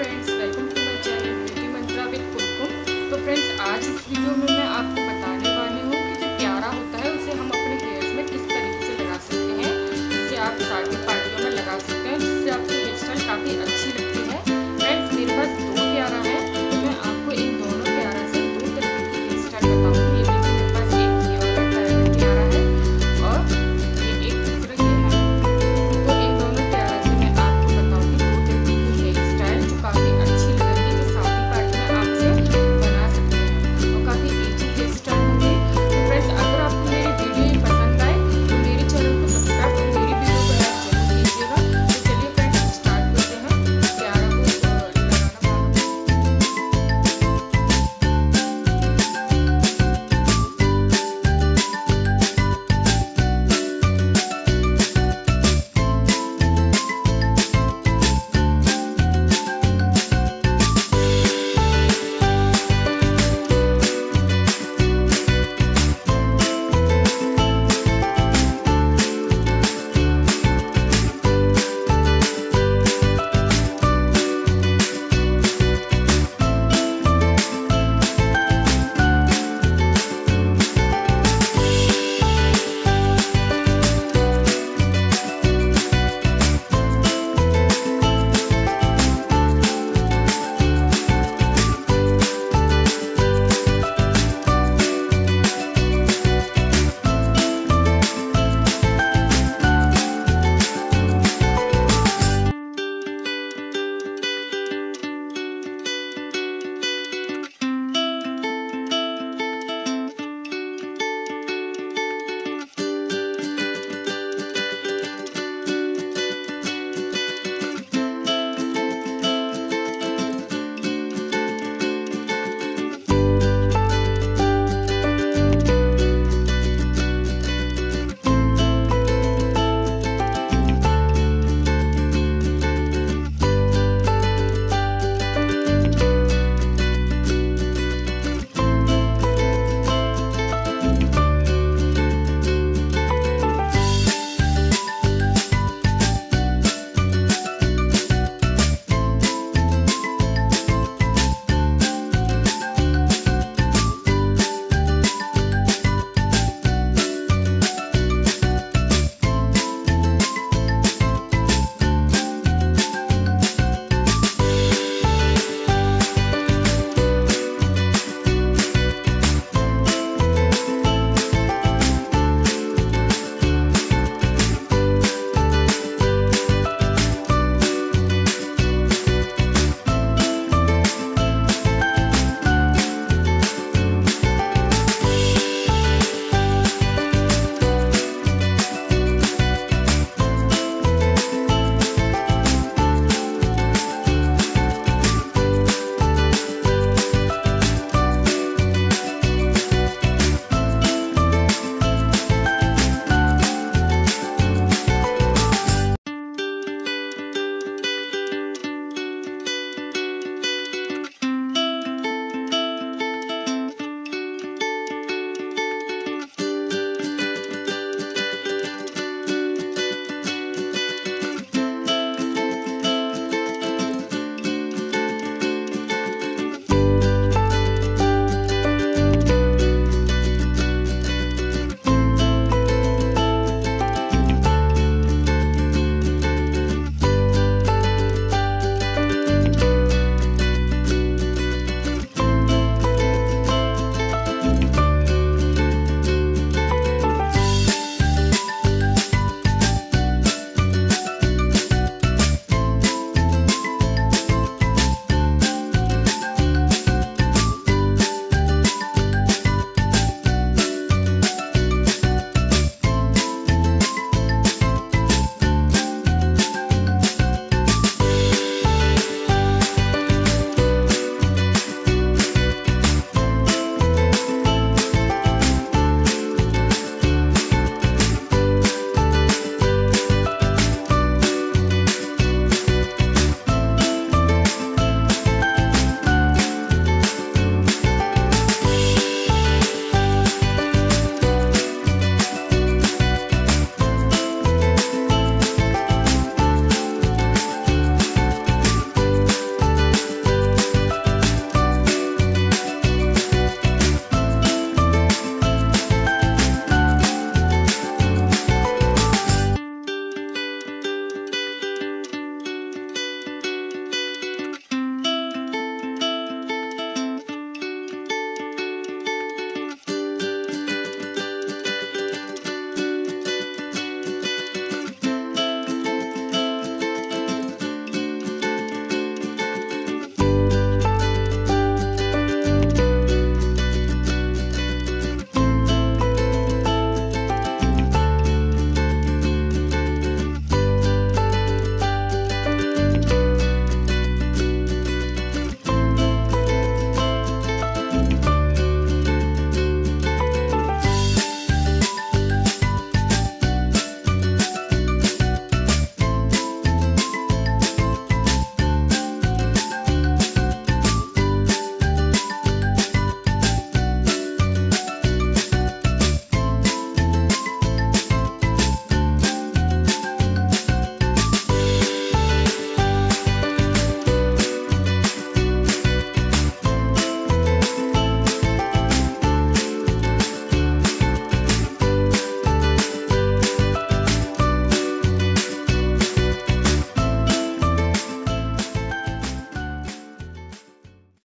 Friends welcome to my channel beauty mantra with Kumkum तो friends आज इस video में मैं आपको बताने वाली हूँ कि जो प्यारा होता है, उसे हम अपने हेयर्स में किस तरीके से लगा सकते हैं, जिसे आप शादी पार्टियों में लगा सकते हैं, जिससे आपकी हेयर स्टाइल काफ़ी अच्छी लगती है।